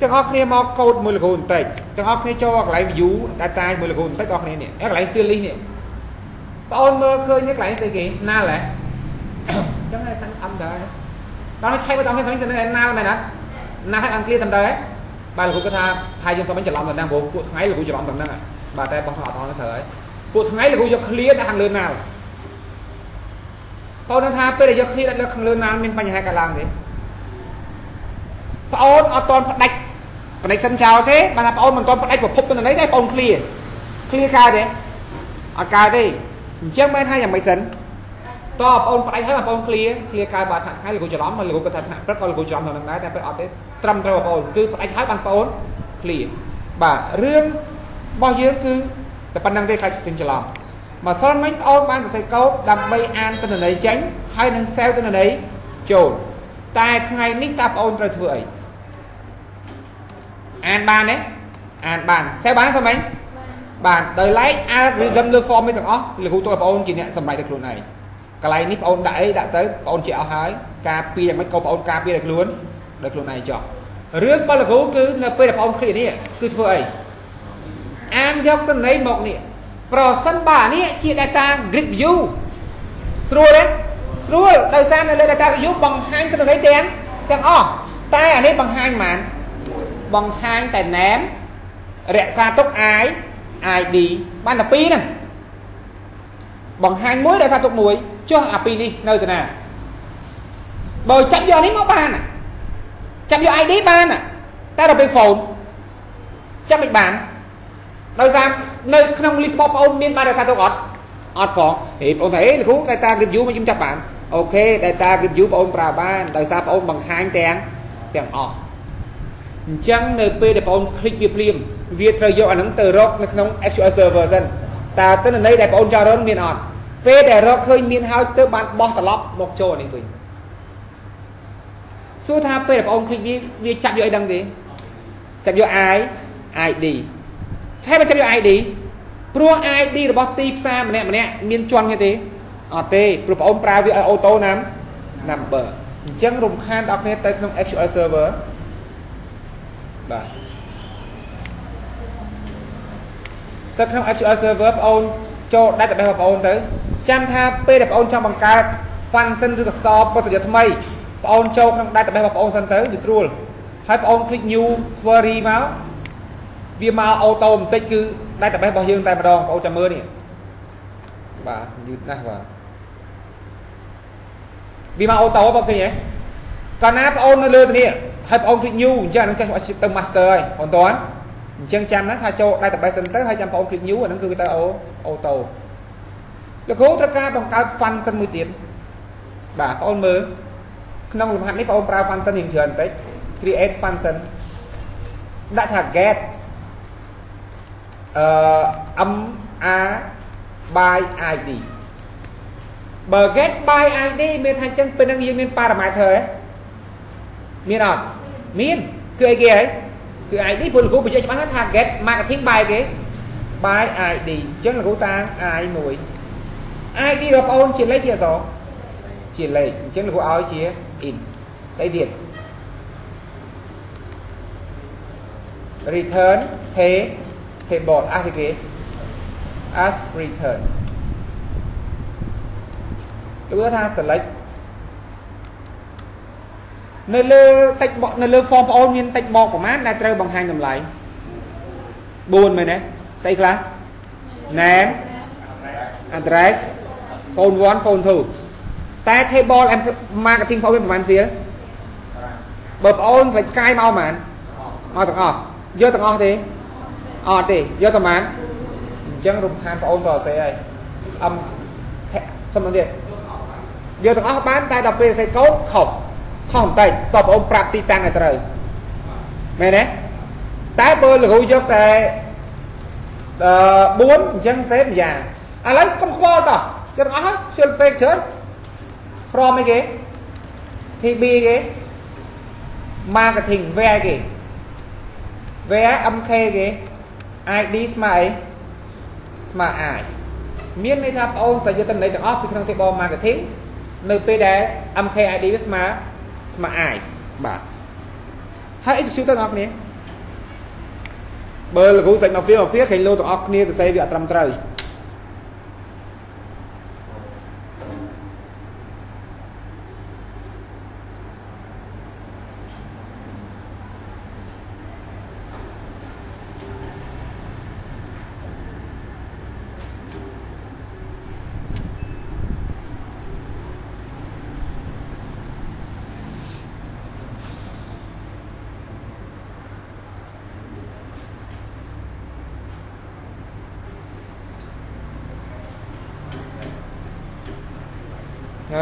ទាំងអស់គ្នាមកកូដមួយលកូបន្តិចទាំងអស់គ្នាចូលកន្លែង view data មួយលកូបន្តិចបងប្អូនគ្នានេះកន្លែង fill list នេះបងអូនមើលឃើញនេះកន្លែងស្អីគេណាល់ហ៎អញ្ចឹងតែតាំងអំដែរដល់ឆៃមកដល់ខ្ញុំទៅណាល់មែនណាណាល់ឲ្យអង់គ្លេសតាមដែរបាទលោកគ្រូគាត់ថាហើយយើងសុំមិនច្រឡំទៅហ្នឹងព្រោះពួកថ្ងៃលោកគ្រូច្រឡំទៅហ្នឹងបាទតែបោះថតអត់ទៅត្រូវហើយពួកថ្ងៃលោកគ្រូយក clear ដាក់ខាងលើណាល់បងនឹងថាពេលដែលយក clear ដាក់លើខាងលើណាល់មានបញ្ហាកើតឡើងទេប្អូនអត់តន់ផ្ដាច់ បដិសិនចោលទេបានថាប្អូនមិនតន់ផ្ដាច់ប្រភពទិន្នន័យទេប្អូន clear clear កើតទេអត់កើតទេអញ្ចឹងមែនថាយ៉ាងម៉េចសិនតើបងប្អូនផ្ដាច់ហើយបងប្អូន clear clear កើតបាទថ្ងៃលោកគ្រូច្រឡំហើយលោកគ្រូគាត់ថាថ្នាក់ព្រឹកក៏លោកគ្រូច្រឡំទៅនឹងដែរតែពេលអត់ទេត្រឹមត្រូវបងប្អូនគឺផ្ដាច់ហើយបានបងប្អូន clear បាទរឿងរបស់យើងគឺតែប៉ុណ្្នឹងទេខ្លាចទិញច្រឡំមកសល់មិញបងប្អូនបានសរសេរកូដដើម្បីអានទិន្នន័យចេញហើយនឹង sell ទិន្នន័យចូលតែថ្ងៃនេះតើបងប្អូនត្រូវធ្វើអី អានបានទេអានបាន sell បានទេមិញបានដោយឡែក algorithm លើ form នេះទាំងអស់លោកគ្រូទៅបងប្អូនជាអ្នកសម្រេចដោយខ្លួនឯងកន្លែងនេះបងប្អូនដាក់អីដាក់ទៅបងប្អូនជាអស់ហើយការពារយ៉ាងម៉េចក៏បងប្អូនការពារដោយខ្លួនដោយខ្លួនឯងចោះរឿងបលគ្រូគឺនៅពេលដែលបងប្អូនឃ្លៀកនេះគឺធ្វើអីអានយកតំណែងមកនេះប្រសិនបើនេះជា data grid view ស្រួលទេស្រួលដោយសារនៅលើ data view បង្ហាញតំណែងទាំងទាំងអស់តែអានេះបង្ហាញហ្មង បង្ហាញតែ name រក្សាទុក i id បានតែពីរហ្នឹងបង្ហាញមួយរក្សាទុកមួយចុះអាពីរនេះនៅទៅណាបើចាប់យកនេះមកបានចាប់យក ID បានតែដល់ពេល phone ចាប់មិនបានដោយសារនៅក្នុង list របស់បងអូនមានបានរក្សាទុកអត់អត់ផងហេបងអូនថាអេលោកគ្រូ data review មកខ្ញុំចាប់បានអូខេ data review បងអូនប្រើបានដោយសារបងអូនបង្ហាញទាំងទាំងអស់ អញ្ចឹងនៅពេលដែលបង click វាភ្លាមវាត្រូវយកអាហ្នឹងទៅរកនៅក្នុង actual server សិនតើទិន្នន័យដែលបងចង់រកមានអត់ពេលដែលរកឃើញមានហើយទៅបានបោះត្រឡប់មកចូលនេះវិញសួរថាពេលដែលបង click វាវាចាប់យកអីដឹងទេចាប់យក i ID តែមិនចាប់យក ID ព្រោះ ID របស់ទីផ្សារម្នាក់ម្នាក់មានជាន់ទេទេអត់ទេព្រោះបងប្រើវាឲ្យអូតូណាំ number អញ្ចឹងរំខានដល់គ្នាទៅក្នុង actual server បាទទៅក្នុង SQL server បងអូនចូល database របស់បងអូនទៅចាំថាពេលដែលបងអូនចង់បង្កើត function ឬក៏ store បទយថ្មីបងអូនចូលក្នុង database របស់បងអូនសិនទៅវាស្រួលហើយបងអូន click new query មកវាមកអូតូបន្តិចគឺ database របស់យើងតែម្ដងបងអូនចាំមើលនេះបាទយឺតណាស់បាទវាមកអូតូបងឃើញទេកាលណាបងអូននៅលើទៅនេះ ហើយបងអូន click new អញ្ចឹងអានឹងចេះទៅ master ហើយបងតើអញ្ចឹងចាំណាថាចូល database សិនទៅហើយចាំបងអូន click new អានឹងគឺវាទៅអូអូតូលោកគ្រូត្រូវការបង្កើត function មួយទៀតបាទបងអូនមើលក្នុងលំហាត់នេះបងអូនប្រើ function រៀងច្រើនបន្តិច create function ដាក់ថា get អឺ m a by id បើ get by id មានថាអញ្ចឹងពេលហ្នឹងយើងមាន parameter ហ៎មានអត់ មានគឺអីគេហ៎គឺ id ពលគ្រូបញ្ជាក់ច្បាស់ថា get marketing by គេ by id អញ្ចឹងលោកគ្រូតាំង i មួយ id របស់បងអូនជាលេខជាអក្សរជាលេខអញ្ចឹងលោកគ្រូឲ្យជា in ស្អីទៀត return table as គេ as return លោកថា select នៅលើតិចនៅលើ form បងអូនមានតិចបកប្រមាណដែលត្រូវបង្ហាញតម្លៃ4មែនទេស្អីខ្លះ name address phone 1 phone 2តែ table and marketing បងអូនប្រហែលវាបើបងអូនស្លេចកាយមកប្រហែលមកទាំងអស់យកទាំងអស់ទេអត់ទេយកតែប៉ុន្មានអញ្ចឹងរំខានបងអូនតអសេហើយអឹមសំទៀតយកទាំងអស់បានតែដល់ពេលសេកូដខុស ខុសបន្តិចតើបងអូនប្រាប់ទីតាំងឲ្យត្រូវមែនទេតែបើលោកគ្រូយកតែអឺ4អញ្ចឹងសេម្យ៉ាងឥឡូវកុំខ្វល់តោះចិត្តអស់ហើយជិលសេច្រើន from អីគេ TB គេ marketing where គេ where MK គេ ID ស្មើអីស្មើ I មានន័យថាបងអូនតែយកតំណែងទាំងអស់ពីក្នុង table marketing នៅពេលដែល MK ID វាស្មើ ស្មាអាយបាទហើយ execute ទៅបងប្អូនគ្នាបើលោកគ្រូតែមកវាមកវាឃើញលោទាំងអស់គ្នាសរសេរវាអត់ត្រឹមត្រូវ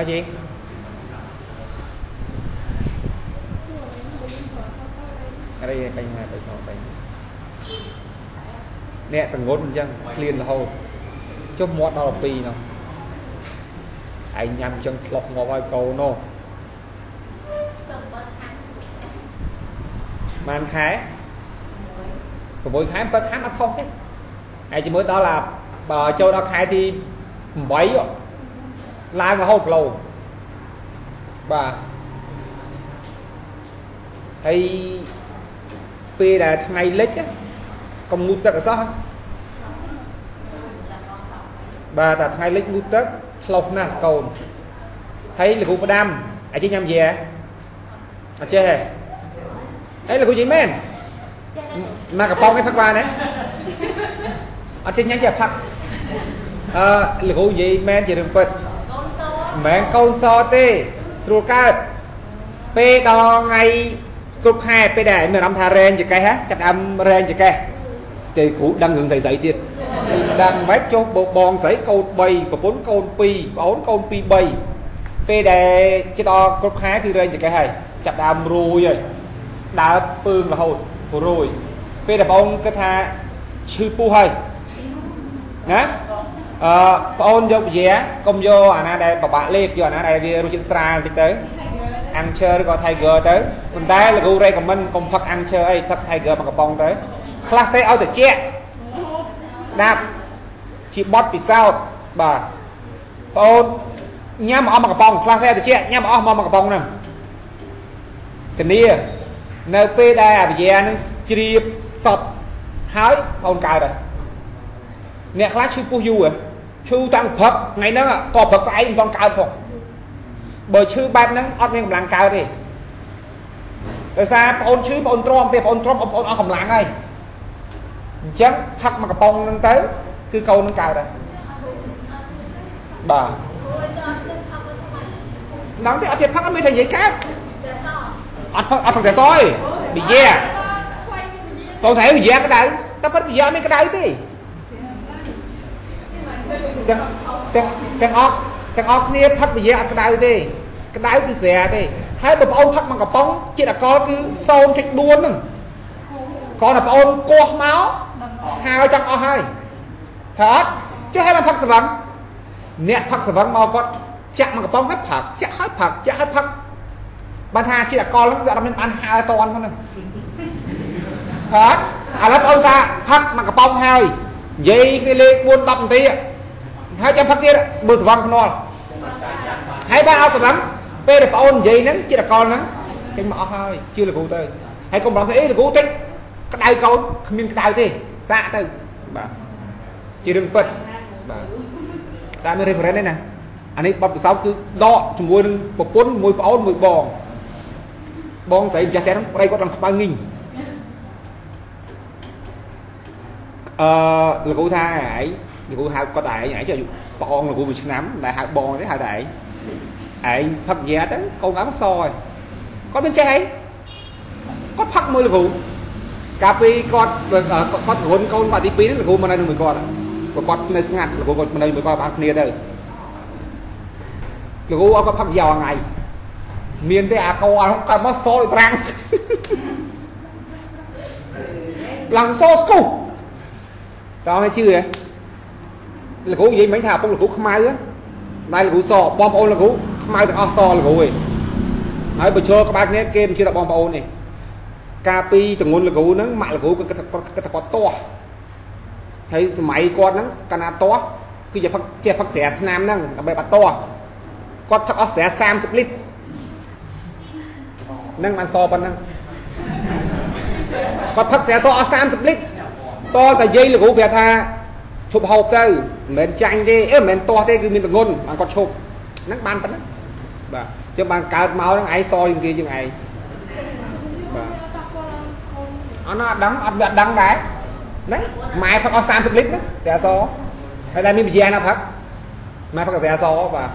ហើយជីអីបញ្ហាទៅថតទៅអ្នកតងន់អញ្ចឹងឃ្លានរហូតចុះមាត់ដល់12នោះឯងញ៉ាំអញ្ចឹងធ្លុកងាប់ឲ្យកូននោះបាន ឡើងរហូតគីឡូបាទហើយពេលដែលថ្ងៃលិចកុំងូតទឹកអសោះបាទតែថ្ងៃលិចងូតទឹកឆ្លុះណាស់កូនហើយលោកគ្រូផ្ដាំអាចញ៉ាំយេអត់ចេះហ៎ហើយលោកគ្រូនិយាយមែនមកកំប៉ុងឯងផឹកបានទេអត់ចេះញ៉ាំចេះផឹកអឺលោកគ្រូនិយាយមែនជារឿងពិត មិនមែនកូនសទេស្រួលកើតពេលដល់ថ្ងៃគ្រប់ខែពេលដែលមានអារម្មណ៍ថារែងចកេះចាប់ដើមរែងចកេះទេគ្រូដឹងរឿងស្អីស្អីទៀតដឹងមិនចុះបបងស្រីកូន3ប្រពន្ធកូន2ប្អូនកូន2 3ពេលដែលជិតដល់គ្រប់ខែគឺរែងចកេះហើយចាប់ដើមរួយហើយដើរពើងរហូតរួយពេលដែលបងគិតថាឈឺពោះហើយណា អឺបងអូនយកវិជាកុំយកអាណាដែលប្របាក់លេបយកអាណាដែលវារសជាតិស្រាលតិចទៅ Anchor ឬក៏ Tiger ទៅប៉ុន្តែលោកគ្រូ recommend កុំផឹក Anchor អីផឹក Tiger មកកំប៉ុងទៅខ្លះសេឲ្យត្រជាក់ស្ដាប់ជាបត់ពិសោធន៍បាទបងអូនញ៉ាំអស់មកកំប៉ុងខ្លះសេត្រជាក់ញ៉ាំអស់មកមកកំប៉ុងហ្នឹងធានានៅពេលដែលអវិញ្ញានឹងជ្រាបសពហើយបងអូនកើតហើយអ្នកខ្លះឈឺពោះយូរហ៎ ឈឺតាំងព្រឹកថ្ងៃហ្នឹងតព្រឹកស្អែកមិនទាន់កើតផងបើឈឺបែបហ្នឹងអត់មានកម្លាំងកើតទេដោយសារបងអូនឈឺបងអូនទ្រាំពេលបងអូនទ្រាំបងអូនអស់កម្លាំងហើយអញ្ចឹងផឹកមកកំប៉ុងហ្នឹងទៅគឺកូននឹងកើតហើយបាទដល់ទេអត់ទេផឹកអត់មានតែនិយាយកើតអត់ផឹកអត់ផឹកតែសអីវិជាបងតែវិជាក្តៅតែប៉ិតវិជាអត់មានក្តៅទេ ទាំងទាំងទាំងអស់ទាំងអស់គ្នាផឹកវិជាអត់ក្តៅទេក្តៅគឺស្រាទេហើយបើបងអូនផឹកមកកំប៉ុងជាតិអាល់កុលគឺ0.4ហ្នឹងគ្រាន់តែបងអូនកោះមកហើយចង់អស់ហើយថាអត់ចុះឲ្យបានផឹកសវឹងអ្នកផឹកសវឹងមកគាត់ចាក់មកកំប៉ុងហើយផឹកចាក់ហើយផឹកចាក់ហើយផឹកបានថាជាតិអាល់កុលហ្នឹងវាអត់មានបានហើតន់ហ្នឹងថាអត់ឥឡូវបងអូនសាផឹកមកកំប៉ុងហើយនិយាយគ្នាលេខ4 10នាទី ហើយចាំផឹកទៀតមើលសវឹងភ្នាល់ហើយបានឲ្យសវឹងពេលដែលបងអូននិយាយហ្នឹងជាតិអាល់កុលហ្នឹងចេញមកអស់ហើយជឿលោកគ្រូទៅហើយកុំប្រងថាអីលោកគ្រូតិចក្តៅកូនគ្មានក្តៅទេសាកទៅបាទជារឿងពិតបាទតែមាន reference ទេណាអានេះបបពិសោធន៍គឺដកជាមួយនឹងប្រពន្ធមួយប្អូនមួយបងបងស្រីម្ចាស់ផ្ទះហ្នឹងប្តីគាត់ឡើងខ្មៅងីងអឺលោកគ្រូថាឯង លោកគ្រូហៅគាត់តែឯងឯងចុះអាយុប្អូនលោកគ្រូមួយឆ្នាំតែហៅបងទេហៅតែឯងឯងផឹកយ៉ាទៅកូនអើសហើយគាត់មិនចេះអីគាត់ផឹកមួយលោកគ្រូកាលពីគាត់គាត់រុនកូនគាត់ទី2លោកគ្រូម លោកគ្រូគាត់នៅមួយគាត់បានគ្នាទៅលោកគ្រូអត់គាត់ផឹកយ៉ាថ្ងៃមានទេអាកោអាគាត់មកសល់ប្រាំងឡើងសស្គូតើមិនជឿហ៎លោកគ្រូនិយាយមិញថាឪពុកលោកគ្រូខ្មៅដែរលោកគ្រូសបងប្អូនលោកគ្រូខ្មៅទាំងអស់សលោកគ្រូឯងហើយបើចូលក្បាលគ្នាគេមិនជឿតែបងប្អូនទេកាលពីតងន់លោកគ្រូហ្នឹងម៉ាក់លោកគ្រូគាត់គិតថាគាត់ទាស់ហើយសម័យគាត់ហ្នឹងកាលណាទាស់គឺជាផឹកចេះផឹកស្រាឆ្នាំហ្នឹងដើម្បីបាត់ទាស់គាត់ផឹកអស់ស្រា30លីត្រហ្នឹងបានសប៉ុណ្ណឹងគាត់ផឹកស្រាសអស់30លីត្រតតែយាយលោកគ្រូប្រាប់ថា ឈប់ហូបទៅមិនមែនចាញ់ទេអឺមិនមែនទាស់ទេគឺមានតងន់បានគាត់ឈប់ហ្នឹងបានប៉ុណ្ណឹងបាទចឹងបានកើតមកហ្នឹងឯងសជាងគេជាងឯងបាទអត់ណាអត់ដឹងអត់វាអត់ដឹងដែរហ្នឹងម៉ែផឹកអស់30លីត្រហ្នឹងស្រាសហើយតែមានវិជាណាផឹកម៉ែផឹកស្រាសបាទ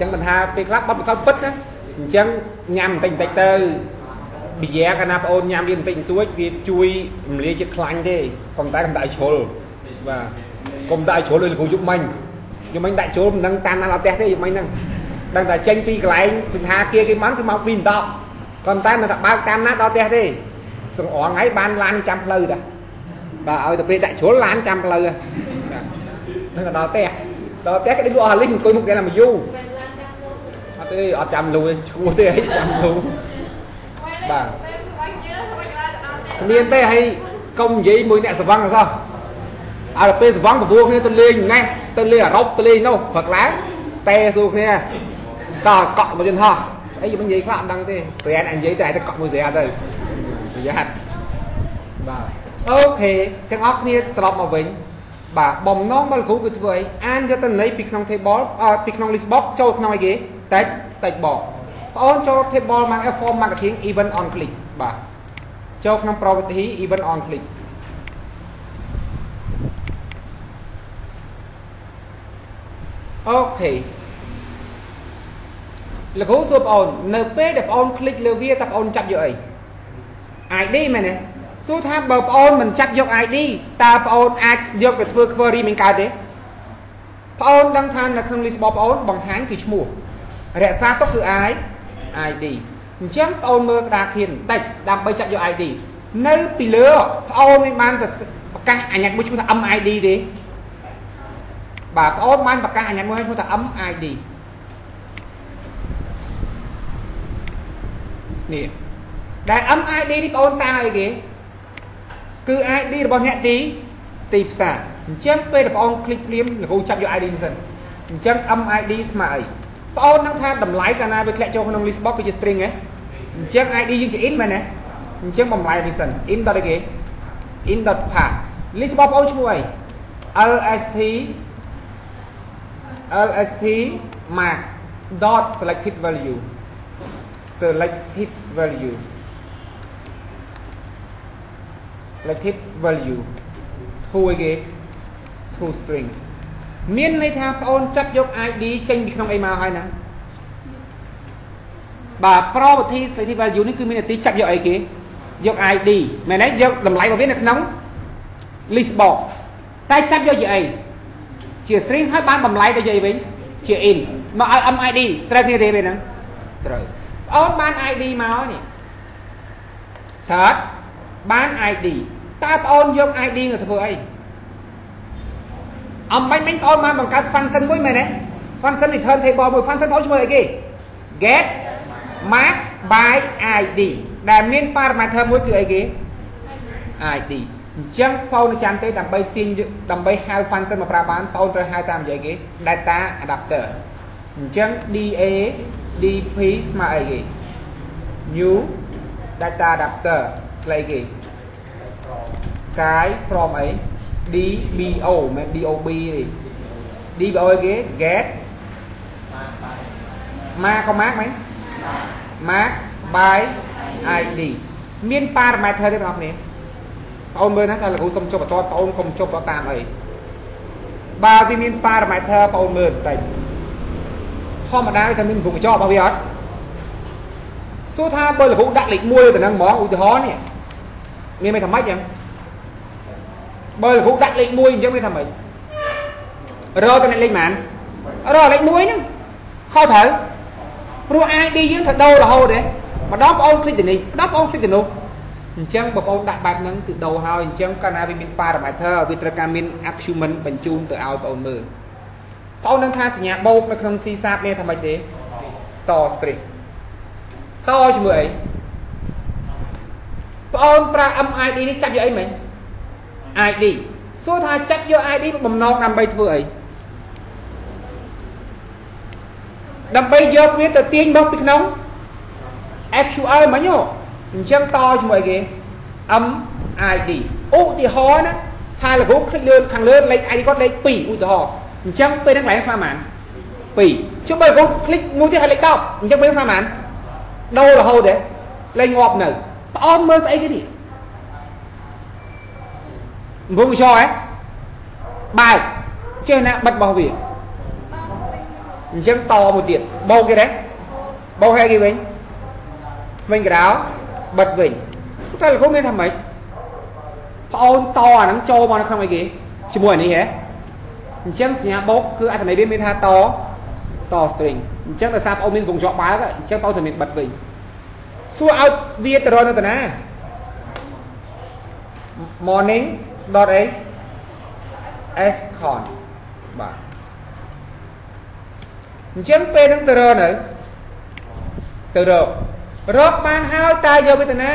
ចឹងមិនថាពេលខ្លះបាត់បសោពិតណាអញ្ចឹងញ៉ាំបន្តិចបន្តិចទៅ ប៊ីយ៉ាកាលណាបងអូនញ៉ាំវាបន្តិចបន្តួចវាជួយរំលាយជាតិខ្លាញ់ទេកុំតែកុំដាក់ឲ្យជ្រុលបាទកុំដាក់ឲ្យជ្រុលដូចលោកគ្រូយុបមិញយុបមិញដាក់ជ្រុលមិនដឹងតាមណាល់អត់ផ្ទះទេយុបមិញហ្នឹងដឹងតែចេញពីកន្លែងសន្តាគារគេមកគឺមក2 10ក៏តែមិនថាបើកតាមណាដល់ផ្ទះទេសង្អងហើយបានឡានចាំផ្លូវតាបាទឲ្យទៅពេលដាក់ជ្រុលឡានចាំផ្លូវហ្នឹងដល់ផ្ទះដល់ផ្ទះគេដឹកអស់លីងអង្គុយមុខគេឡើងមកយូរអត់ទេអត់ចាំលូឈ្មោះទេអីចាំលូ បាទគ្មានទេហើយកុំនិយាយមួយអ្នកសវឹងអសោះឲ្យទៅពេលសវឹងបបួលគ្នាទៅលេងណេះទៅលេងអរ៉ុបទៅលេងនោះព្រឹកឡើងតែសួរគ្នាតើកក់មកយន្តហោះអីមិននិយាយខ្លះអត់ដឹងទេស្រានអញនិយាយតែឲ្យទៅកក់មួយស្រាទៅប្រយ័ត្នបាទអូខេទាំងអស់គ្នាត្រឡប់មកវិញបាទបំណងរបស់លោកគ្រូគឺធ្វើអីអានយកទៅន័យពីក្នុង table ពីក្នុង list box ចូលក្នុងអីគេតែតែបក បងអូនចូល table mark form marketing event on click បាទចូលក្នុង property event on click អូខេលោកគ្រូសួរបងអូននៅពេលដែលបងអូនคลิกលើវាតើបងអូនចាប់យកអី ID មែនទេសួរថាបើបងអូនមិនចាប់យក ID តើបងអូនអាចយកទៅធ្វើ query មិនកើតទេបងអូនដឹងថានៅក្នុង list របស់បងអូនបង្ហាញគឺឈ្មោះរក្សាទុកគឺ I ID អញ្ចឹងបងអូនមើលក្តារខៀនបន្តិចដើម្បីចាប់យក ID នៅពីលើបងអូនមិនបានទៅប្រកាសអញ្ញត្តិមួយឈ្មោះថា MID ទេបាទបងអូនបានប្រកាសអញ្ញត្តិមួយឈ្មោះថា MID នេះដែល MID នេះបងអូនតាមអីគេគឺ ID របស់អ្នកទីទីផ្សារអញ្ចឹងពេលបងអូនคลิกភ្លាមលោកគ្រូចាប់យក ID នេះសិនអញ្ចឹង MID ស្មើអី បងអូននឹងថាតម្លៃកាលណាវាធ្លាក់ចូលក្នុង list box គឺជា string ហ៎អញ្ចឹង ID យើងជា in មែនទេអញ្ចឹងបំលែវិញសិន in ដតអីគេ in ដត path list របស់បងអូនឈ្មោះអី lst lst mark dot selected value selected value selected value to អីគេ to string មានន័យថាបងអូនចាប់យក ID ចេញពីក្នុងអីមកហើយហ្នឹងបាទ property selected value នេះគឺមានន័យទីចាប់យកអីគេយក ID មែនទេយកតម្លៃរបស់វានៅក្នុង list box តែចាប់យកជាអីជា string ហើយបានបំលែងទៅជាអីវិញជា in មកឲ្យ MID ត្រូវគ្នាទេពេលហ្នឹងត្រូវបងអូនបាន ID មកនេះកើតបាន ID តើបងអូនយក ID ទៅធ្វើអី អំបាញ់មិញបងអូនបានបង្កើត function មួយមែនទេ function return table មួយ function បងឈ្មោះអីគេ get mark by id ដែលមាន parameter មួយគឺអីគេ id អញ្ចឹងបងនៅចាំទេដើម្បីទាញដើម្បីហៅ function មកប្រើបានបងត្រូវហៅតាមនិយាយគេ data adapter អញ្ចឹង da dp ស្មើអីគេ new data adapter ស្លេគេ sky from អី dbo មិន dob ទេ dbo គេ get ម៉ាក៏ម៉ាកមែនម៉ាក by id មាន parameter ទេបងប្អូនបងអូនមើលណាថាលោកគ្រូសុំជប់បន្តបងអូនកុំជប់តតាមអីបើវាមាន parameter បងអូនមើលបន្តិចធម្មតាវាថាមានវងកញ្ចក់របស់វាអត់សួរថាបើលោកគ្រូដាក់លេខ1ទៅនឹងហ្មងឧទាហរណ៍នេះមានមិនថាម៉េចចឹង បើលោកគ្រូដាក់លេខ1អញ្ចឹងវាថាម៉េចរកតែលេខប៉ុន្មានរកលេខ1ហ្នឹងខុសត្រូវព្រោះ ID យើងត្រូវដូររហូតទេម្ដងបងអូនคลิกទៅនេះម្ដងបងអូនคลิกទៅនោះអញ្ចឹងបងប្អូនដាក់បែបហ្នឹងគឺដូរហើយអញ្ចឹងកាលណាវាមាន parameter វាត្រូវការមាន argument បញ្ជូនទៅឲ្យបងអូនមើលបងអូននឹងថាសញ្ញាបូកនៅក្នុង C sharp នេះថាម៉េចទេត string តជាមួយអីបងអូនប្រើ MID នេះចាប់យកអីមិញ ID សួរថាចាប់យក ID បំណងដើម្បីធ្វើអីដើម្បីយកវាទៅទាញមកពីក្នុង SQL មិញអញ្ចឹងតជាមួយគេ MID ឧទាហរណ៍ណាថាលោកគ្រូคลิกលើខាងលើលេខ ID គាត់លេខ2ឧទាហរណ៍អញ្ចឹងពេលហ្នឹងកន្លែងស្មើប៉ុន្មាន2ជុំបើលោកគ្រូคลิกមួយទៀតឲ្យលេខ10អញ្ចឹងពេលស្មើប៉ុន្មានដូររហូតទេលេខងាប់នៅប្អូនមើលស្អីគេនេះ ងងចោហ៎បើកចេះណាបិទរបស់វាអញ្ចឹងតមួយទៀតបោកគេទេបោកហែគេវិញវិញក្រៅបិទវិញតែលោកគ្រូមានថាម៉េចប្អូនតអាហ្នឹងចូលមកនៅក្នុងអីគេជាមួយអានេះហ៎អញ្ចឹងសញ្ញាបោកគឺអត្ថន័យវាមានថាតត string អញ្ចឹងដោយសារប្អូនមានវងជាប់បើកអញ្ចឹងប្អូនត្រូវមានបិទវិញសួរឲ្យវាទៅរកនៅតាណា morning.a scon បាទអញ្ចឹងពេលហ្នឹងទៅរកនៅទៅរករកបានហើយតើយកវាទៅណា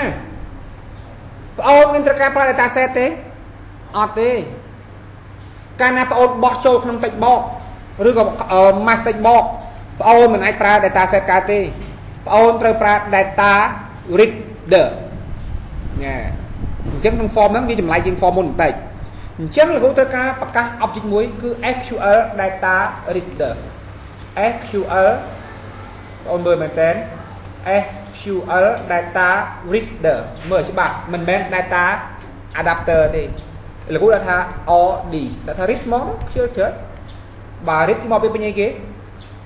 ប្អូនមានត្រូវការប្រើ data set ទេអត់ទេកាលណាប្អូនបោះចូលក្នុងតិចបកឬក៏ mass តិចបកប្អូនមិនអាចប្រើ data set កើតទេប្អូនត្រូវប្រើ data reader ញ៉ែ អញ្ចឹងក្នុង form ហ្នឹងវាចម្លែកជាង form មុនបន្តិចអញ្ចឹងលោកគ្រូត្រូវការប្រកាស object មួយគឺ SQL data reader SQL បងអូនមើលមែនតើ SQL data reader មើលច្បាស់មិនមែន data adapter ទេលោកគ្រូដាក់ថា OD ដាក់ថា read មកខ្ជិលច្រើនបើ read មកពីពេញអីគេ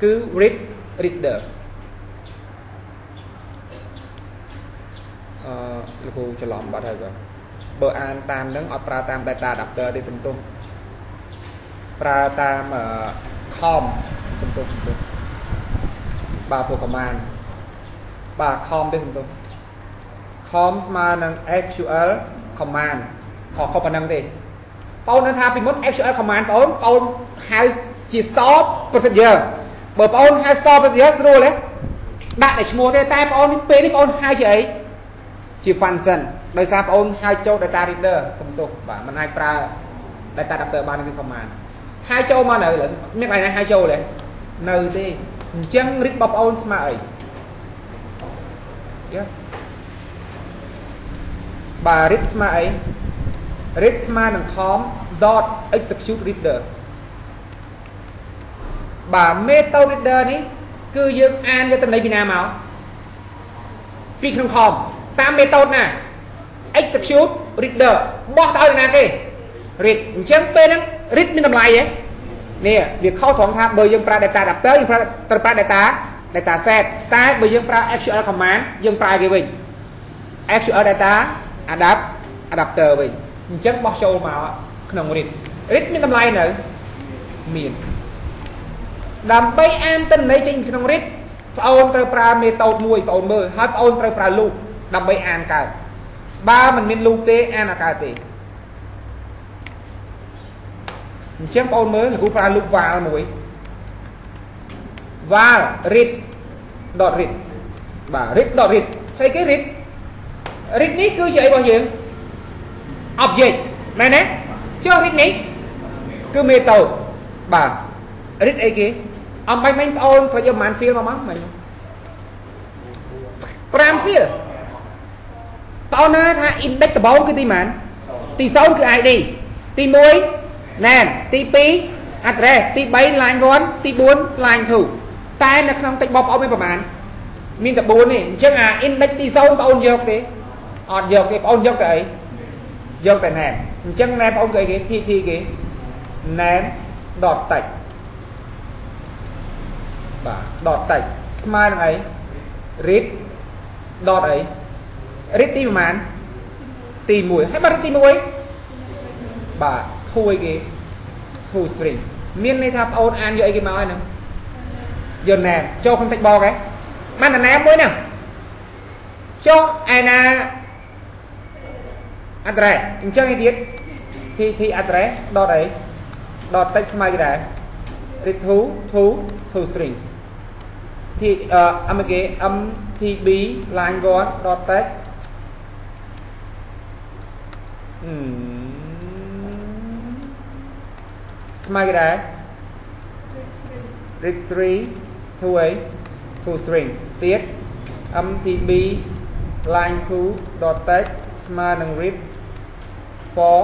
គឺ read reader អឺលោកគ្រូច្រឡំបាត់ហើយបាទ បើអានតាមនឹងអត់ប្រើតាម data adapter ទេសំទោសប្រើតាម com សំទោសសំទោសបាទព្រោះ command បាទ com ទេសំទោស com ស្មើនឹង SQL command ខុសខុសប៉ុណ្្នឹងទេបងនៅថាពីមុន SQL command បងបងហៅជា store procedure បើបងហៅ store procedure ស្រួលទេដាក់តែឈ្មោះទេតែបងពេលនេះបងហៅជាអីជា function ដោយសារបងហៅចូល data reader សំទោសបាទមិនអាចប្រើ data adapter បានគឺ command ហៅចូលមកនៅមានកន្លែងណាហៅចូលទេនៅទេអញ្ចឹង read របស់បងស្មើអីយ៉ាបាទ read ស្មើអី read ស្មើនឹង com dot execute reader បាទ method reader នេះគឺយើងអានយកតំណែងពីណាមកពីក្នុង com តាម method ណា execute reader បោះទៅឲ្យណាគេ read អញ្ចឹងពេលហ្នឹង read មានតម្លៃហ៎នេះវាខុសត្រង់ថាបើយើងប្រើ data adapter យើងប្រើត្រូវប្រើ data data set តែបើយើងប្រើ SQL command យើងប្រើគេវិញ SQL data adapt adapter វិញអញ្ចឹងបោះចូលមកក្នុង read read មានតម្លៃនៅមានដើម្បីអានទិន្នន័យចេញក្នុង read បងអូនត្រូវប្រើ method មួយបងអូនមើលហើយបងអូនត្រូវប្រើ loop ដើម្បីអានកើត បើមិនមាន loop ទេអានអត់កើតទេអញ្ចឹងបងអូនមើលលោកគ្រូប្រើ loop val មួយ val read dot read បាទ read dot read ស្អីគេ read read នេះគឺជាអីរបស់យើង object មែនទេចុះ read នេះគឺ method បាទ read អីគេអំបាញ់មិញបងអូនត្រូវយកប៉ុន្មាន field មកមកមិញ5 field បងអូនណាថា index ដំបូងគឺទីប៉ុន្មានទី0គឺ ID ទី1ណែនទី2 address ទី3 line 1ទី4 line 2តែនៅក្នុងតិចបបបងអូនមានប្រហែលមានតែ4ទេអញ្ចឹងអា index ទី0បងអូនយកទេអត់យកទេបងអូនយកតែអីយកតែ name អញ្ចឹង name បងអូនគឺអីគេ tt គេ name dot text បាទ dot text ស្មើនឹងអី read dot អី read ទីប្រហែលទី1ហើយបើ read ទី1បាទធួយគេធូ string មានន័យថាបងអូនអានយកអីគេមកហើយហ្នឹងយក name ចូលក្នុង text box ហ៎បានតែ name មួយហ្នឹងចុះឯណា address អញ្ចឹងឯទៀត tt address ដតអីដត text ស្មើគេដែរ read to to to string t អឺមកគេ mtb line 1 dot text អឺ ស្មើគេដែរ read 3 to អី to string ទៀត mtb line 2 dot text ស្មើនឹង read for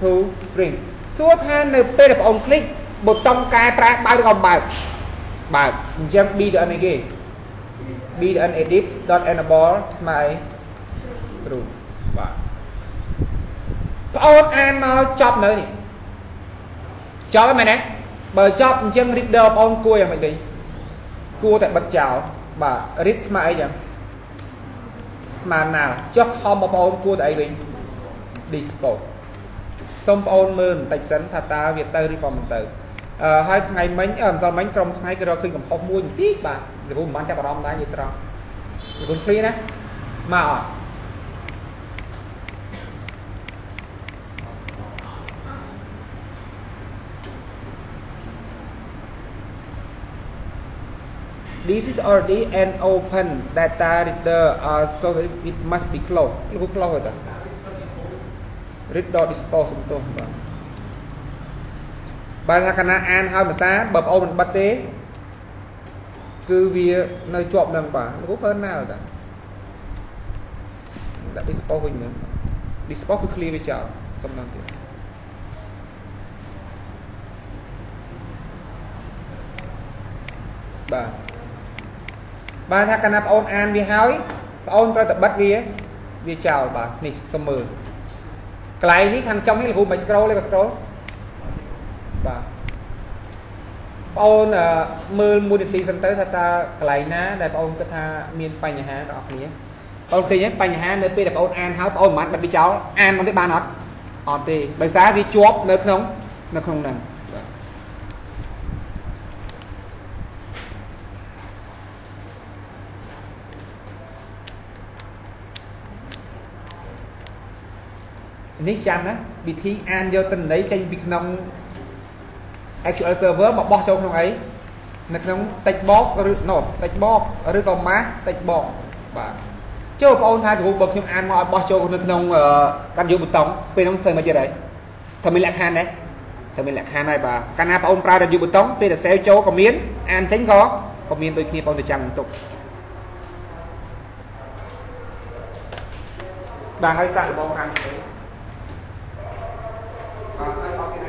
to string សួរថានៅពេលដែលបងអូនคลิกប៊ូតុងកែប្រែបើកឬក៏បើកបើកអញ្ចឹង b ទៅ n អីគេ b ទៅ n edit .enable ស្មើអី true បាទបង អូនអានមកចប់នៅនេះចប់ហើយមែនទេបើចប់អញ្ចឹង reader បងអូនគួរយ៉ាងម៉េចវិញគួរតែបិទចោលបាទ read ស្មើអីចឹងស្មើណាល់ចុះខំបងប្អូនគួរតែអីវិញ dispose សូមបងអូនមើលបន្តិចសិនថាតើវាទៅឬក៏មិនទៅអឺហើយថ្ងៃមិញអឺម្សិលមិញក្រុមថ្ងៃគេរកឃើញកំហុសមួយបន្តិចបាទលោកគ្រូមិនបានចាប់អារម្មណ៍ដែរនិយាយត្រង់លោកគ្រូឃ្លីណាមកអត់ this is already an open data reader uh, so it must be closed លោក close ហើយតា read dot dispose សំទោសបាទបើថាកណាអានហើយភាសាបើបងអូនមិនបិទទេគឺវានៅជាប់នឹងបាទលោកឃើញណាតាដាក់ dispose វិញមើល dispose គឺ clear វាចោលសំដងទៀតបាទ បាទថាកាលណាបងអូនអានវាហើយបងអូនត្រូវតែបិទវាវាចោលបាទនេះសុំមើលកន្លែងនេះខាងចំនេះលោកគ្រូមិន scroll ទេបាទ scroll បាទបងអូនមើលមួយនាទីសិនទៅថាតើកន្លែងណាដែលបងអូនគិតថាមានបញ្ហាទាំងអស់គ្នាបងឃើញទេបញ្ហានៅពេលដែលបងអូនអានហើយបងអូនមិនបានបិទវាចោលអានមកទេបានអត់អត់ទេដោយសារវាជាប់នៅក្នុងនៅក្នុងហ្នឹង នេះចាំណាវិធីអានយកទិន្នន័យចេញពីក្នុង SQL server មកបោះចូលក្នុងអីនៅក្នុង text box ឬ no text box ឬក៏ math text box បាទចូលបងអូនថាគ្រូបើខ្ញុំអានមកឲ្យបោះចូលនៅក្នុងដាក់យកប៊ូតុងពេលហ្នឹងធ្វើមកទៀតហើយថាមានលក្ខខណ្ឌដែរថាមានលក្ខខណ្ឌហើយបាទកាលណាបងអូនប្រើដាក់យកប៊ូតុងពេលតែ save ចូលក៏មានអានចេញក៏ក៏មានដូចគ្នាបងទៅចាំនឹងទុកបាទហើយសាកល្បងខាងនេះ error error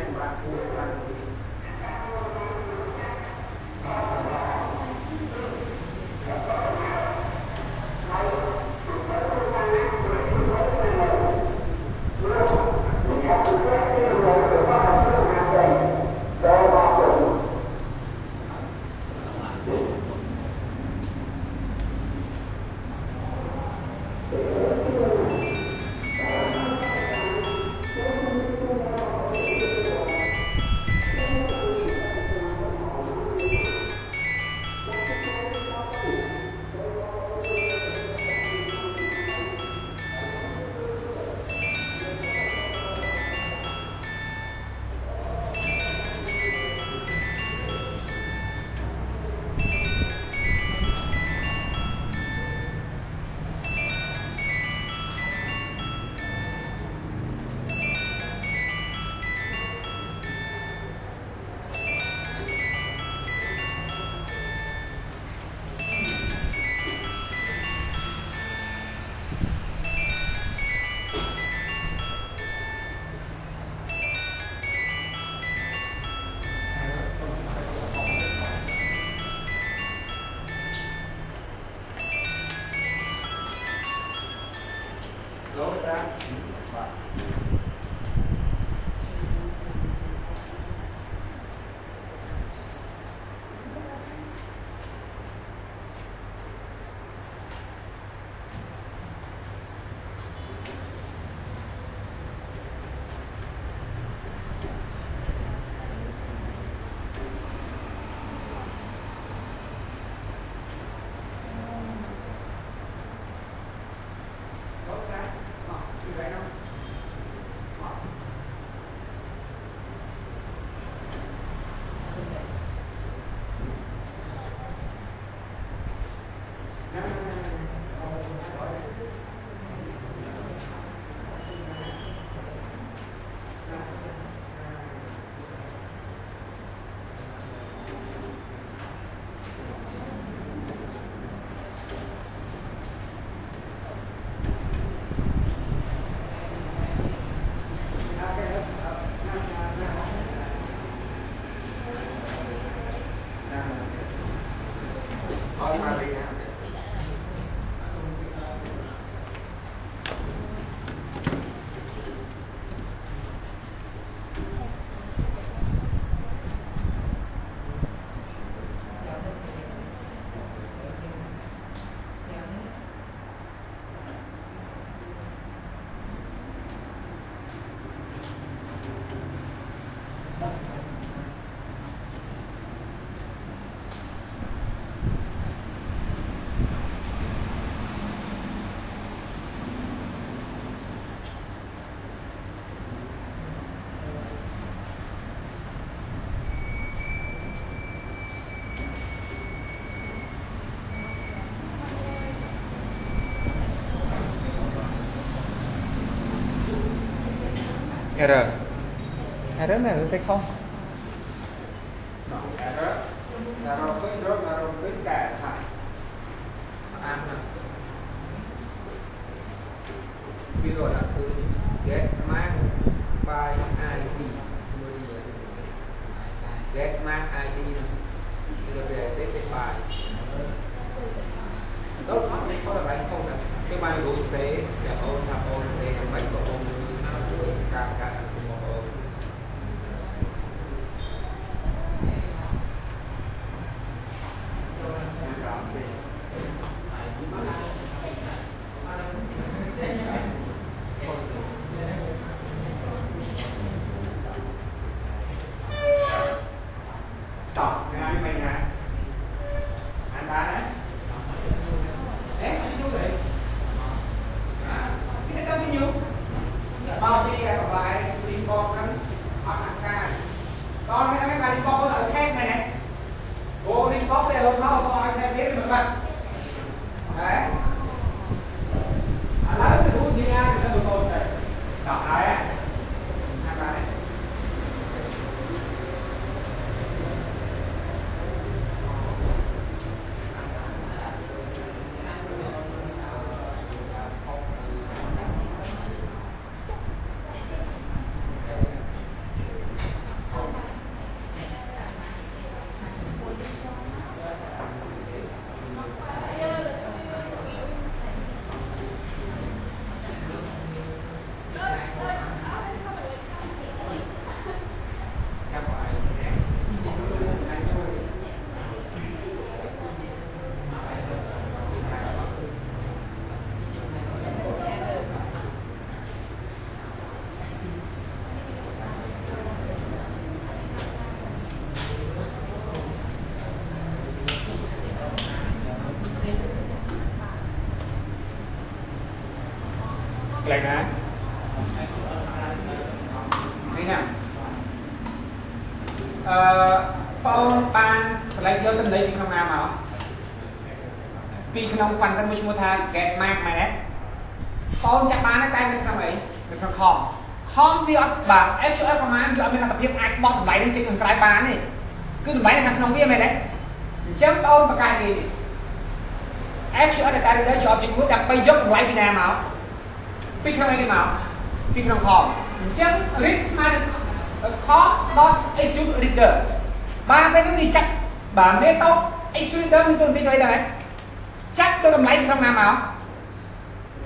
មែនឬសេខុស error error ឃើញរក error ឃើញកែថាអានណាពីរត់អាគឺ get mark by id មួយ get mark id វាវាសេសេបាយដល់អត់នេះគាត់តែខុសដែរគឺបានរូបសេ តែអូនថាអូនសេយ៉ាងម៉េចក៏អូនជួយការកាត់របស់អូន Stop. Nghe ai mày nè. Anh ba đấy. Ê, anh chú vậy. À, cái đó bao nhiêu? Bao nhiêu là bài đi con cắn hoặc ăn ca. Con cái mấy bài đi con có ở khác này này. Cô đi con về luôn nó con anh sẽ biết được bạn. Đấy. À, lấy cái bút đi ra thì sẽ được con này. Đọc lại á. Anh ba đấy. ចាំបាយណាកន្លែងណានេះណាអឺបងបានកន្លែងយកតំណែងពីក្នុងណាមកពី ក្នុង function មួយឈ្មោះថា get mark មែនទេបងចាប់បានតែនៅក្នុងអីនៅក្នុង com com វាអត់បាទ actual command វាអត់មានលទ្ធភាពអាចបោះតម្លៃនឹងចេញខាងក្រៅបានទេគឺតម្លៃនៅខាងក្នុងវាមែនទេអញ្ចឹងបងបង្កើតនេះ actual data reader ជា object មួយដើម្បីយកតម្លៃពីណាមកពីក្នុងអីនេះមកពីក្នុង com អញ្ចឹង read ស្មើនឹង com.execute reader បានពេលនេះវាចាត់បាទមេតោ execute reader មានទូនទីស្អីដែរចាត់ ទៅតម្លៃពីក្នុងណាមក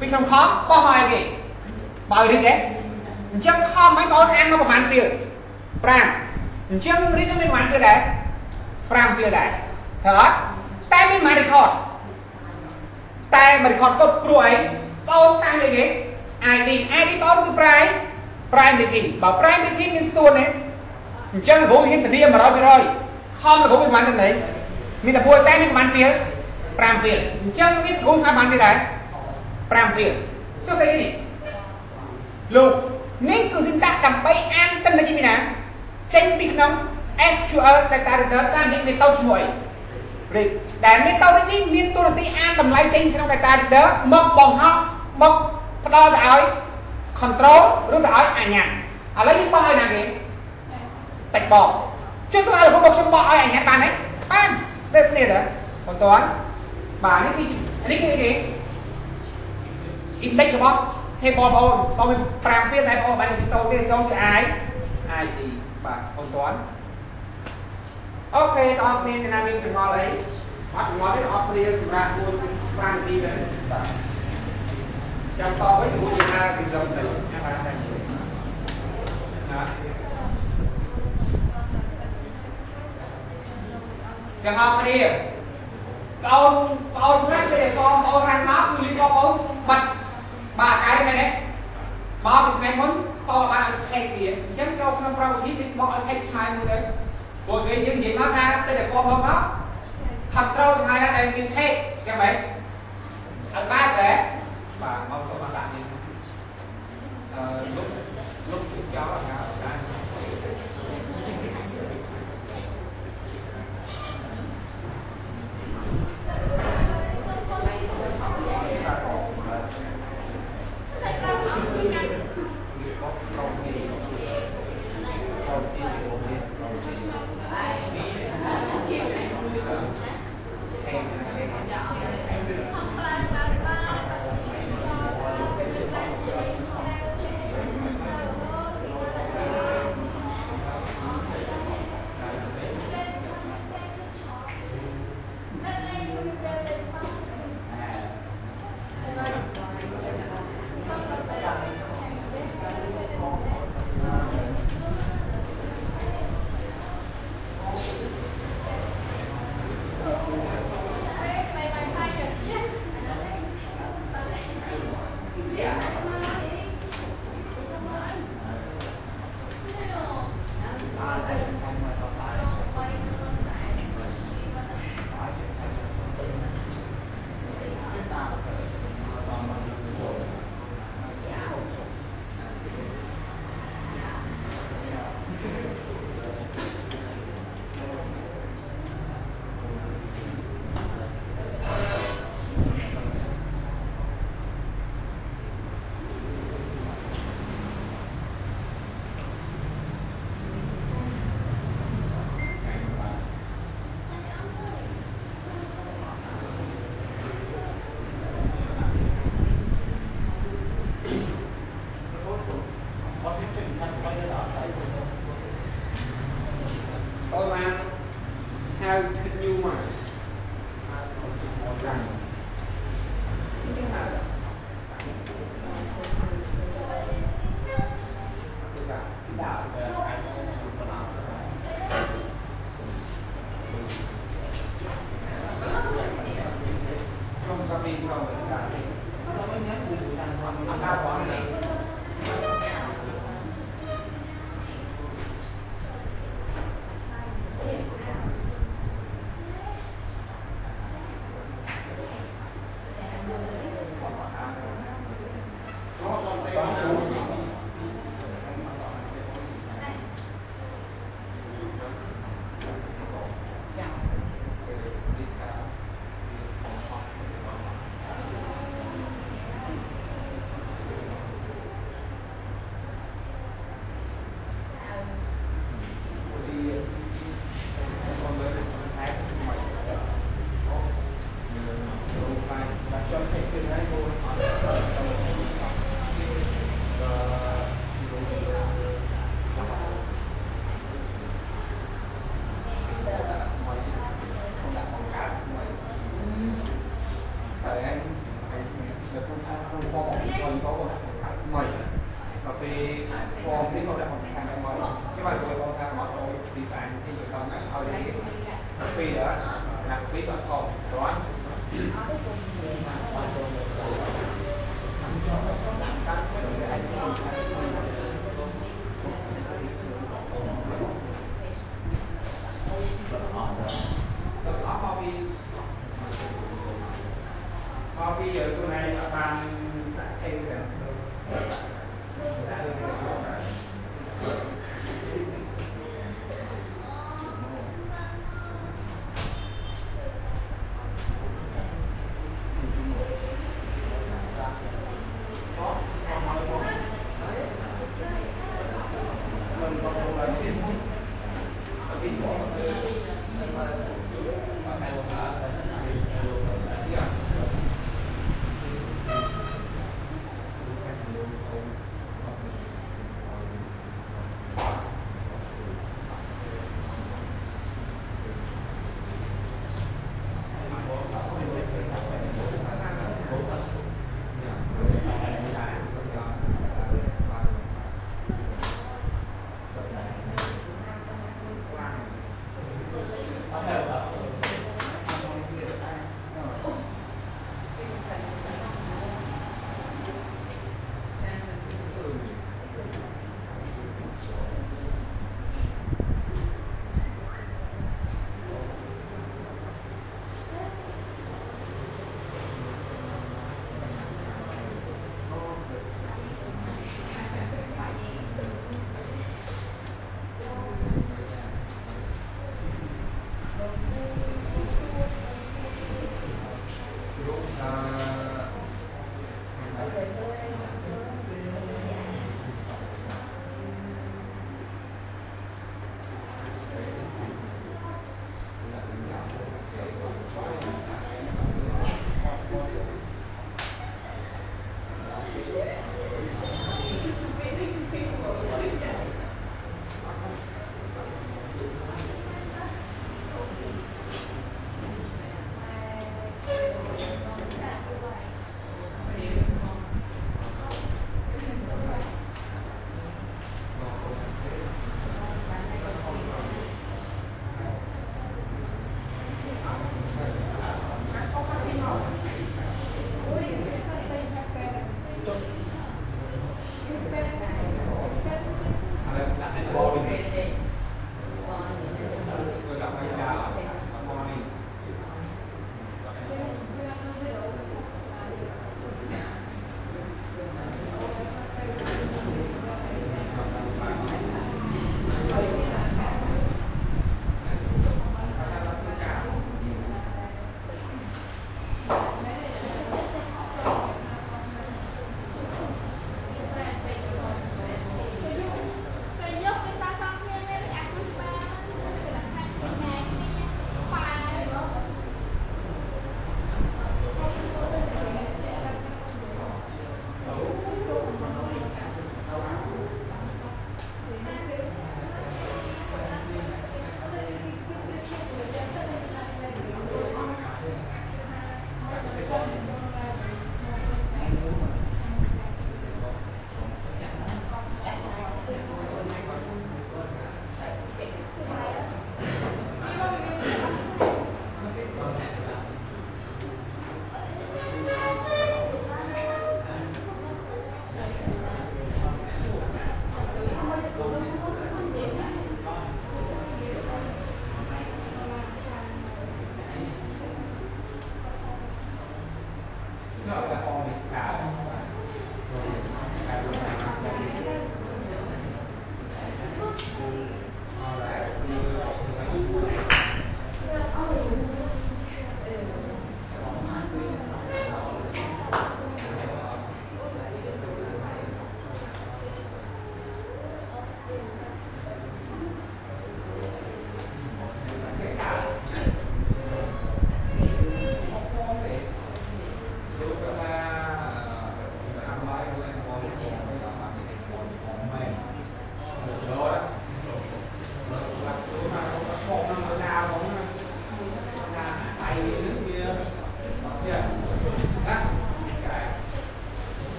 ពីក្នុង com បោះមកអីគេបើ read ទេអញ្ចឹង com មិនបងអានមកប្រហែល field 5អញ្ចឹង read នឹងមានប្រហែល field ដែរ5 field ដែរត្រូវអត់តែមាន record តែមក record គាត់ព្រោះអីបងតាំងអីគេ ID ID បងគឺ prime primary key បើ primary key មានស្ទួនទេអញ្ចឹងគ្រូហ៊ានធានា100%ខំគ្រូមានប្រហែលតំណែងមានតែពួកតែមានប្រហែល field 5 field អញ្ចឹងមានគ្រូថាបានទេដែរ5 field ចុះស្អីនេះលោកនេះគឺ syntax ដើម្បីអានតិនជាមានណាចេញពីក្នុង SQL data reader តាមរយៈ method ឈ្មោះអី read ដែល method នេះមានតួនាទីអានតម្លៃចេញក្នុង data reader មកបង្ហោះមកផ្ដល់ទៅឲ្យ control ឬទៅឲ្យអញ្ញាតឥឡូវយើងបោះឲ្យណាគេតិចបោកចុះស្លាលោកខ្ញុំបោះឲ្យអញ្ញាតបានទេបានដូចគ្នាតើបន្ត បាទនេះគឺនេះគឺគេ index របស់ table បងបងមាន5វាតែបងបានពី0ទេ0គឺ i id បាទបន្តអូខេបងប្អូនអ្នកណាមានចង្អល់អីអត់ចង្អល់ទេអត់ព្រាសម្រាប់4 5នាទីទេបាទចាំតវិញគ្រូនិយាយថាពីសុំទៅចាំបានតែណាទាំងអស់គ្នា បងបងខ្លះពេលបងបងរាំងមកគឺលីបងបងបាត់បាទកាយមែនទេមកពីថ្ងៃមុនតបានឲ្យថេកទៀតអញ្ចឹងចូលក្នុងប្រវត្តិនេះមកឲ្យថេកស្មើមួយទៅព្រោះគេយើងនិយាយមកថាពេលតែ form មកមក control ថ្ងៃណាដែលមានថេកចឹងមែនអត់បានទេបាទមកទៅបានដាក់នេះអឺលុបលុបចោលអា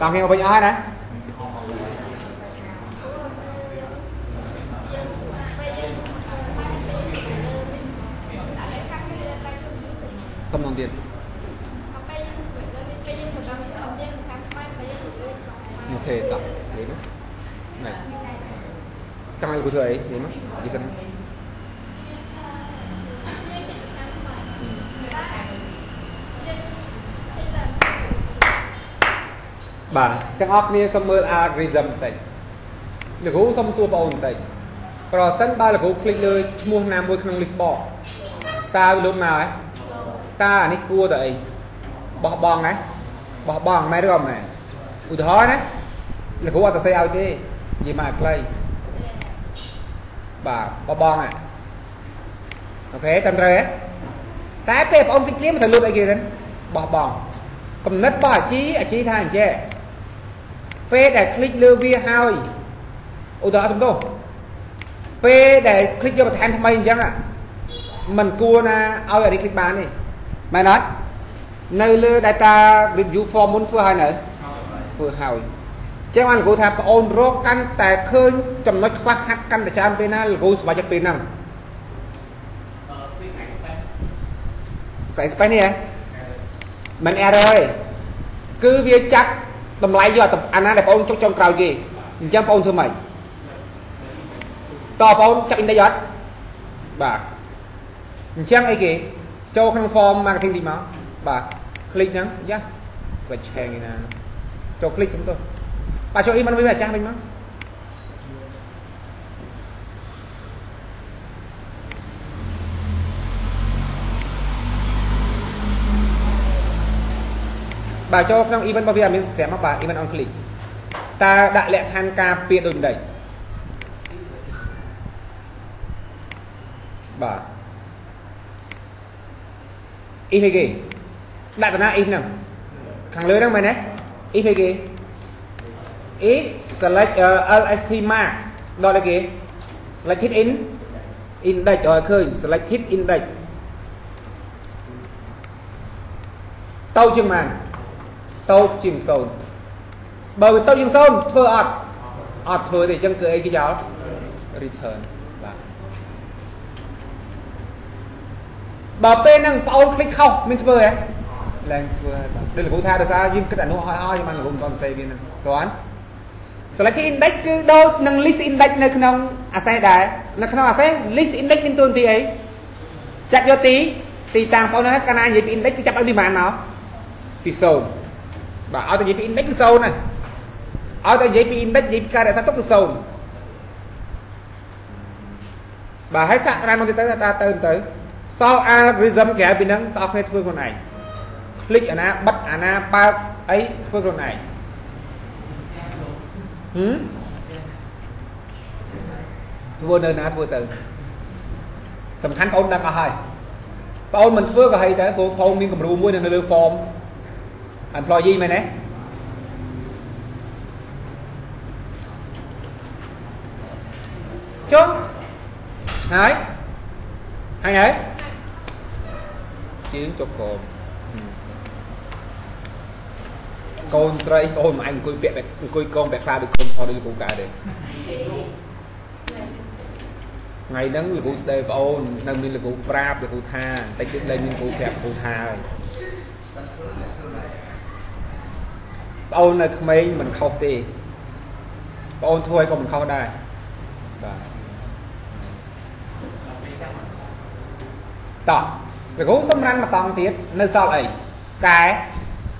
តោះតោះគេមកវិញអស់ហើយណាសំណងទៀតអូខេតោះនិយាយមកណែចង់ឲ្យគូធ្វើអីនិយាយមកនិយាយសិនមក បាទទាំងអស់គ្នាសូមមើល algorithm បន្តិចលោកគ្រូសូមសួរបងអូនបន្តិចប្រសិនបើលោកគ្រូคลิกលើឈ្មោះណាមួយក្នុង list box តើវាលុបមកហើយតើអានេះគួរទៅអីបោះបង់ណាបោះបង់មែនឬអត់មែនឧទាហរណ៍ណាលោកគ្រូអត់ទៅសេឲ្យទេនិយាយមកខ្លីបាទបោះបង់ហ่ะអូខេត្រឹមត្រូវហ៎តែពេលបងអូនគិតព្រាមទៅលុបអីគេទៅបោះបង់កំណត់របស់អាជីអាជីថាអញ្ចេះ ពេលដែល click លើវាហើយឧទាហរណ៍សំដៅពេលដែល click យកបន្ថែមថ្មីអញ្ចឹងมันគួរណាឲ្យអានេះ click បានទេមែនអត់នៅលើ data review form មុនធ្វើហើយនៅធ្វើហើយចឹងបានលោកគ្រូថាបងអូនរកកាន់តែឃើញចំណុចខ្វះខាតកាន់តែច្រើនពេលណាលោកគ្រូសប្បាយចិត្តពេលហ្នឹងពេល space នេះហ៎មិន error ទេគឺវាចាប់ តម្លៃយកអាណាដែលបងអូនចុចចុងក្រោយគេអញ្ចឹងបងអូនធ្វើម៉េចតើបងអូនចាប់ index អត់បាទអញ្ចឹងអីគេចូលក្នុង form marketing ទីមកបាទ click ហ្នឹងយ៉ាខ្លាចឆេងឯណាចូល click សុំទៅបាទចូល email វិញអាចាស់វិញមក បាទចូលក្នុង event របស់វាអត់មានប្រាប់មកបាទ event on click តើដាក់លក្ខខណ្ឌការពារដូចម្ដេចបាទ if អីគេដាក់តាណា if ហ្នឹងខាងលើហ្នឹងមែនទេ if អីគេ if select uh, lst mark ដល់អីគេ selected in index ឲ្យឃើញ selected index តូចជាងប៉ុន្មាន តូចជាង0បើវាតូចជាង0ធ្វើអត់អត់ធ្វើទេអញ្ចឹងគឺអីគេចោល return បាទបើពេលហ្នឹងបងអូនคลิกខុសមានធ្វើហ៎ឡើងធ្វើហើយបាទដូចលោកគ្រូថាដោយសារយើងគិតអនុឲ្យឲ្យបានលោកគ្រូមិនតសេវាហ្នឹងតើ select index គឺដូចនឹង list index នៅក្នុង access ដែរនៅក្នុង access list index មានតួនាទីអីចាត់យកទីទីតាំងបងហ្នឹងកាលណានិយាយពី index គឺចាប់ឲ្យពីប៉ុន្មានមកពី0 បាទឲ្យតែនិយាយពី index គឺ0ណាឲ្យតែនិយាយពី index និយាយពីការរក្សាទុកគឺ0បាទហើយសាក់រ៉ានមកទៅទៅទៅទៅសល់ algorithm ក្រៅពីហ្នឹងតើអស់គ្នាធ្វើខ្លួនឯង click អាណាបិទអាណាបើកអីធ្វើខ្លួនឯងហឹមធ្វើនៅណាធ្វើទៅសំខាន់បងអូនដឹងអស់ហើយបងអូនមិនធ្វើក៏ហីដែរព្រោះបងមានគំរូមួយនៅលើ form employee មែនទេចុះហើយហើយហើជាងចុកកងកូនស្រីកូនម៉ែអង្គុយពាក់អង្គុយកងពាក់ខ្លាដូចកូនផដូចលោកគ្រូកើតទេថ្ងៃហ្នឹងលោកគ្រូស្ដីបងអូននៅមានលោកគ្រូប្រាប់លោកគ្រូថាតិចតិចលែងមានគ្រូប្រាប់គ្រូថាហើយ បងអូននៅក្មេងមិនខុសទេបងអូនធ្វើឲ្យក៏មិនខុសដែរបាទតោះលោកគ្រូសំរានមកតង់ទៀតនៅសល់អីកែ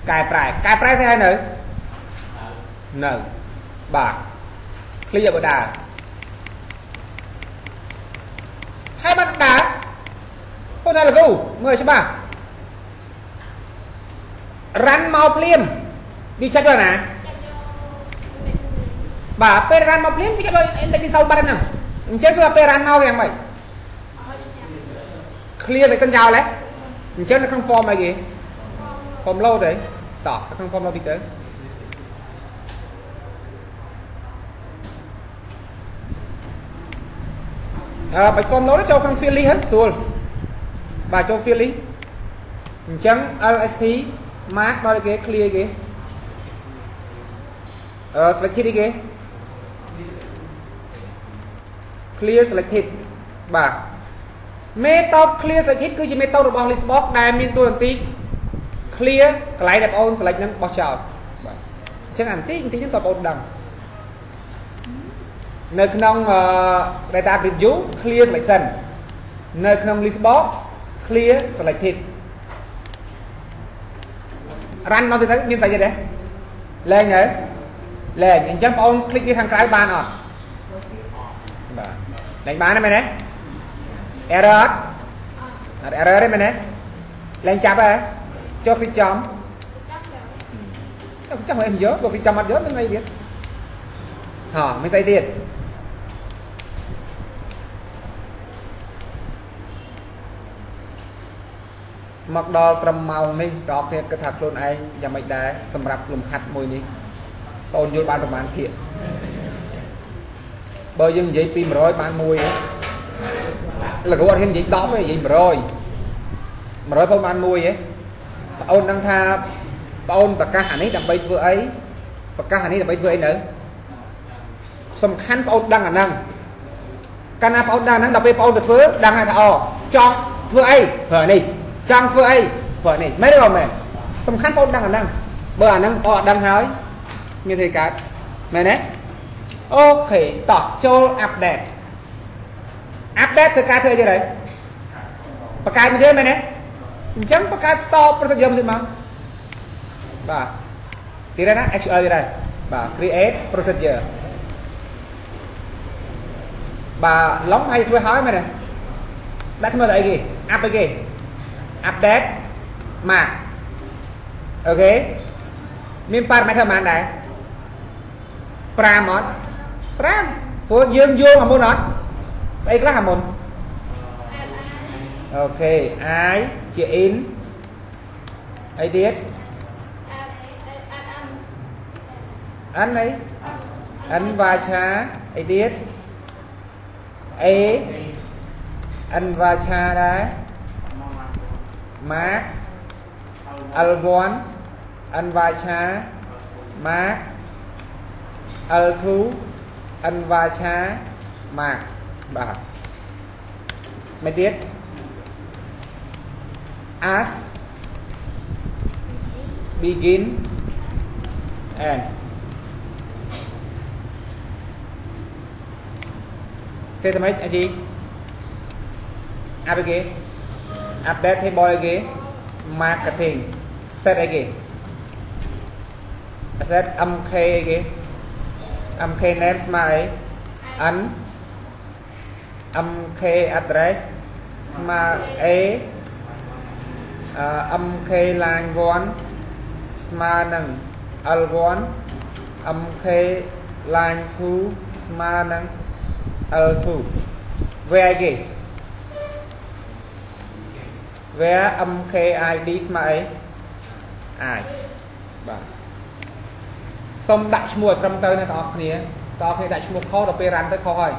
កែប្រែកែប្រែស្អីហើយនៅនៅបាទ clear បើដើរហើយបាត់ដើរប៉ុន្តែលោកគ្រូមើលច្បាស់រ៉ាន់មកភ្លាម វាចាច់យកណាបាទពេលរ៉ាន់មកភ្លាមវាចាច់យកអ៊ីនដេកទី0បាត់ហ្នឹងអញ្ចឹងគឺពេលរ៉ាន់មកវាយ៉ាងម៉េច clear លេខសិនចោលហ៎អញ្ចឹងនៅក្នុង form អីគេ form load ទេតោះនៅក្នុង form load តិចទៅអឺបាច់ form load ចូលក្នុង field list ហ្នឹងស្រួលបាទចូល field list អញ្ចឹង LST mark ដល់គេ clear គេ អឺ selected អីគេ clear selected បាទ method clear selected គឺជា method របស់ listbox ដែលមានតួនាទី clear កន្លែងដែលបងអូន select នឹងបោះចោលបាទអញ្ចឹងអានតិចបន្តិចហ្នឹងតើបងអូនដឹងនៅក្នុង data grid view clear selection នៅក្នុង list box clear selected run មកទៅមានស្អីទៀតទេលែងហើយ លែងអញ្ចឹងបងអូន click វាខាងក្រៅបានអត់បាទលែងបានទេមែនទេ error អត់អត់ error ទេមែនទេលែងចាប់ហ៎ចុះ click ចំចុះចាំឲ្យមកយកបើ click ចំអត់យកមានអីទៀតហ៎មានស្អីទៀតមកដល់ត្រឹមម៉ោងនេះតើអ្នកគិតថាខ្លួនឯងយ៉ាងម៉េចដែរសម្រាប់លំហាត់មួយនេះ បងយល់បានប្រហែលភាគបើយើងនិយាយពី100បាន1លកអត់ហ៊ាននិយាយ10ទេនិយាយ100 100បងបាន1ទេបងអូនដឹងថាបងអូនប្រកាសអានេះដើម្បីធ្វើអីប្រកាសអានេះដើម្បីធ្វើអីនៅសំខាន់បងអូនដឹងអាហ្នឹងកាលណាបងអូនដឹងអាហ្នឹងដល់ពេលបងអូនទៅធ្វើដឹងហើយថាអូចង់ធ្វើអីប្រើនេះចង់ធ្វើអីព្រោះនេះមែនទេបងមែនសំខាន់បងដឹងអាហ្នឹងបើអាហ្នឹងបងអត់ដឹងហើយ មានធ្វើកើតមែនទេអូខេតោះចូលអាប់ដេតអាប់ដេតធ្វើការធ្វើអីទៀតហើយបកកើតមកទៀតមែនទេអញ្ចឹងបកកើត stop procedure មកទៀតមកបាទទៀតណា XL ទៀតហើយបាទ create procedure បាទឡុងហើយធ្វើហើយមែនទេដាក់ឈ្មោះទៅអីគេអាប់អីគេ update mark អូខេមាន parameter ប៉ុន្មានដែរ 5អត់5ព្រោះយើងយកអាមុនអត់ស្អីខ្លះអាមុនអូខេ i ជា in អីទៀត n អី n វាឆាអីទៀត a n វាឆាដែរ Mark L1 Anvacha Mark L2 Anvacha Mark បាទមិនទៀត as begin and ចេះតែម៉េចអាជីអាប់គេ update table អីគេ marketing set អីគេ set mk អីគេ mk name ស្មើអី n mk address ស្មើ a mk line 1ស្មើនឹង l1 mk line 2ស្មើនឹង l2 វាអីគេ where mkid ស្មើអីអាចបាទ សុំដាក់ឈ្មោះឲ្យត្រឹមត្រូវណាបងប្អូនគ្នាតើគ្នាដាក់ឈ្មោះខុសដល់ពេលរ៉ាន់ទៅខុសហើយ